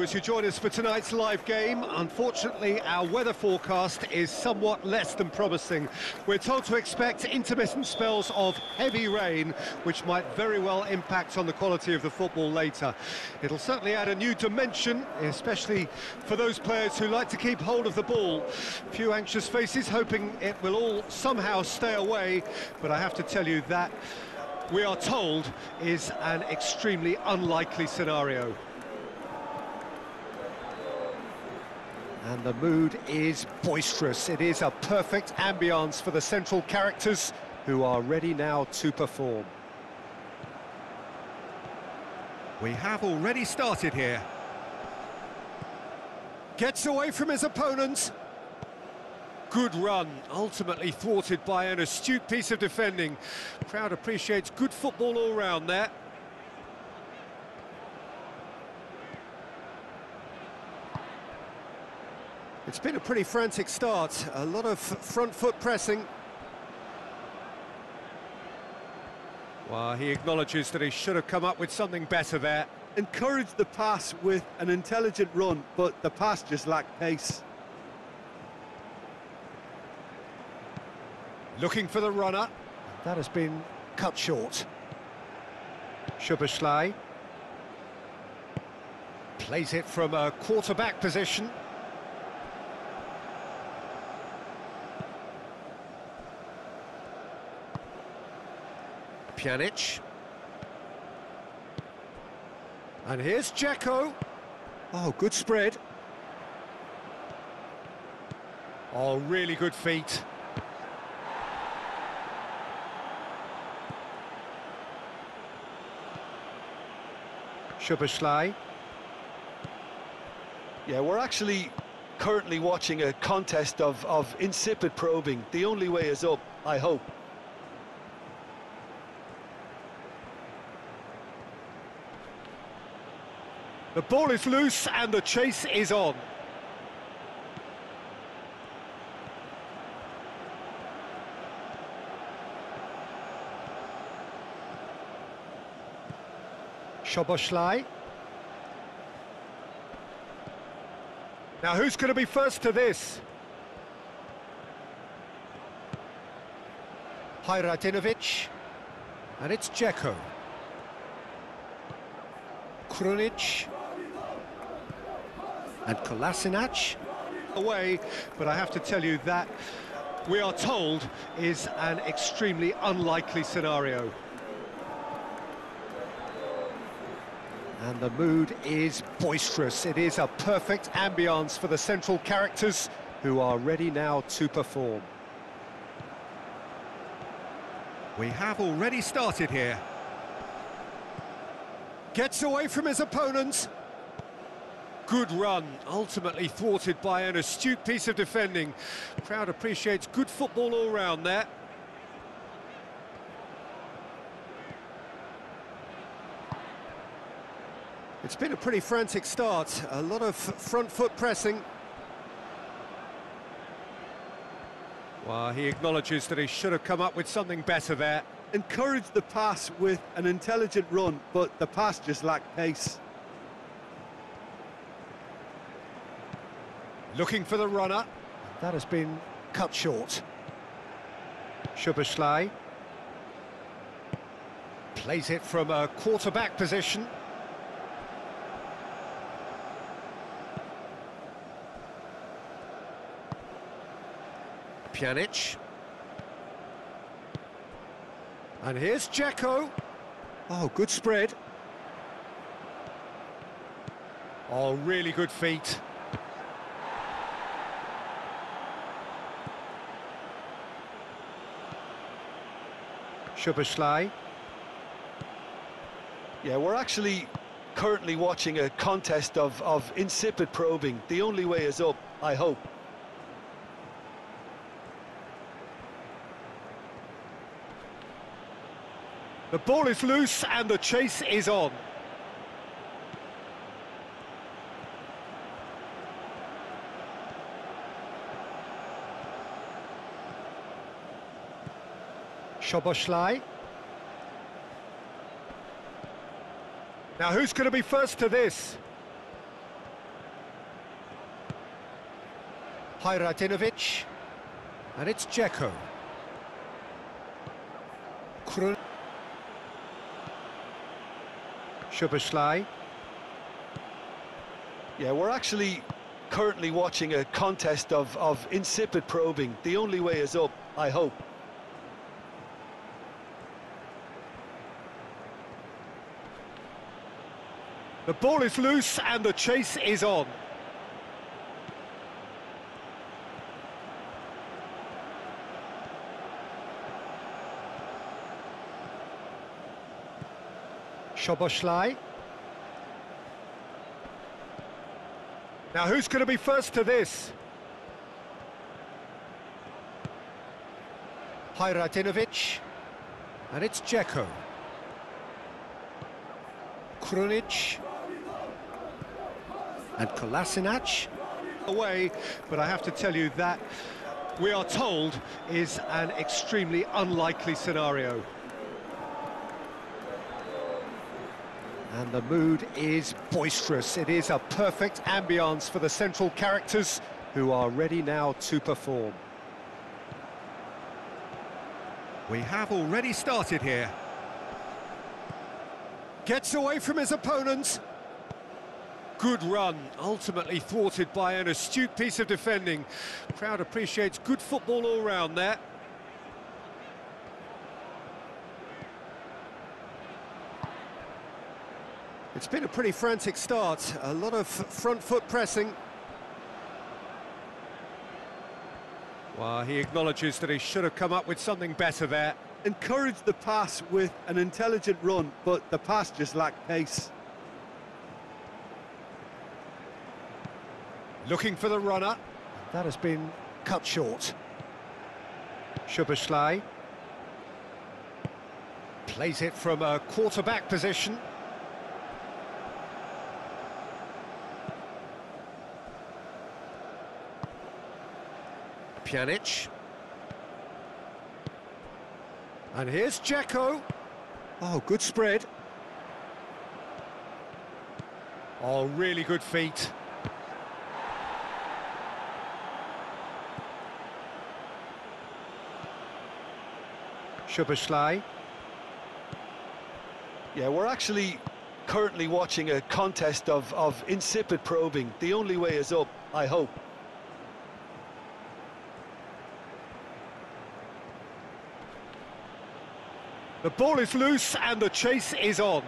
As you join us for tonight's live game, unfortunately our weather forecast is somewhat less than promising. We're told to expect intermittent spells of heavy rain, which might very well impact on the quality of the football later. It'll certainly add a new dimension, especially for those players who like to keep hold of the ball. A Few anxious faces hoping it will all somehow stay away, but I have to tell you that we are told is an extremely unlikely scenario. And the mood is boisterous. It is a perfect ambience for the central characters who are ready now to perform. We have already started here. Gets away from his opponent. Good run, ultimately thwarted by an astute piece of defending. Crowd appreciates good football all round there. It's been a pretty frantic start, a lot of front foot pressing. Well, he acknowledges that he should have come up with something better there. Encouraged the pass with an intelligent run, but the pass just lacked pace. Looking for the runner. That has been cut short. Szoboszlai. Plays it from a quarterback position. Pjanic. And here's Dzeko. Oh, good spread. Oh, really good feet. Szoboszlai. Yeah, we're actually currently watching a contest of, of insipid probing. The only way is up, I hope. The ball is loose and the chase is on. Szoboszlai. Now who's going to be first to this? Hajradinovic. And it's Dzeko. Krunic. And Kolasinac. Away, but I have to tell you that we are told is an extremely unlikely scenario. And the mood is boisterous. It is a perfect ambience for the central characters who are ready now to perform. We have already started here. Gets away from his opponent. Good run, ultimately thwarted by an astute piece of defending. Crowd appreciates good football all round there. It's been a pretty frantic start, a lot of front foot pressing. Well, he acknowledges that he should have come up with something better there. Encouraged the pass with an intelligent run, but the pass just lacked pace. Looking for the runner. That has been cut short. Szoboszlai. Plays it from a quarterback position. Pjanic. And here's Dzeko. Oh, good spread. Oh, really good feet. Szoboszlai. Yeah, we're actually currently watching a contest of, of insipid probing. The only way is up, I hope. The ball is loose and the chase is on. Szoboszlai. Now who's going to be first to this? Hajradinovic. And it's Dzeko. Krun. Szoboszlai. Yeah, we're actually currently watching a contest of, of insipid probing. The only way is up, I hope. The ball is loose and the chase is on. Szoboszlai. Now who's going to be first to this? Hajradinovic. And it's Dzeko. Krunic. And Kolasinac. Away, but I have to tell you that we are told is an extremely unlikely scenario. And the mood is boisterous. It is a perfect ambience for the central characters who are ready now to perform. We have already started here. Gets away from his opponent. Good run, ultimately thwarted by an astute piece of defending. Crowd appreciates good football all round there. It's been a pretty frantic start, a lot of front foot pressing. Well, he acknowledges that he should have come up with something better there. Encouraged the pass with an intelligent run, but the pass just lacked pace. Looking for the runner. That has been cut short. Szoboszlai. Plays it from a quarterback position. Pjanic. And here's Dzeko. Oh, good spread. Oh, really good feet. Szoboszlai. Yeah, we're actually currently watching a contest of, of insipid probing. The only way is up, I hope. The ball is loose and the chase is on.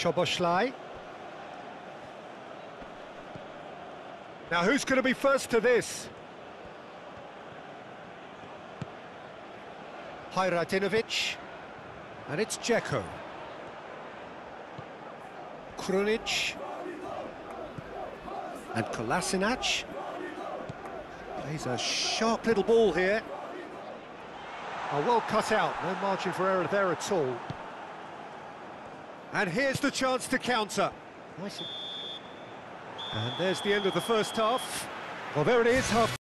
Szoboszlai. Now who's going to be first to this? Hajradinovic. And it's Dzeko. Krunic. And Kolasinac. Plays a sharp little ball here. Oh, well cut out, no margin for error there at all. And here's the chance to counter. Nice. And there's the end of the first half. Well, there it is, half.